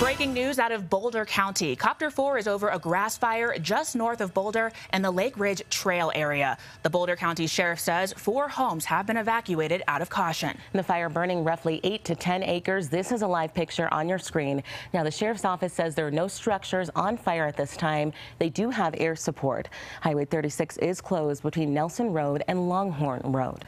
Breaking news out of Boulder County. Copter 4 is over a grass fire just north of Boulder in the Lake Ridge Trail area. The Boulder County Sheriff says four homes have been evacuated out of caution. The fire burning roughly 8 to 10 acres. This is a live picture on your screen. Now, the Sheriff's Office says there are no structures on fire at this time. They do have air support. Highway 36 is closed between Nelson Road and Longhorn Road.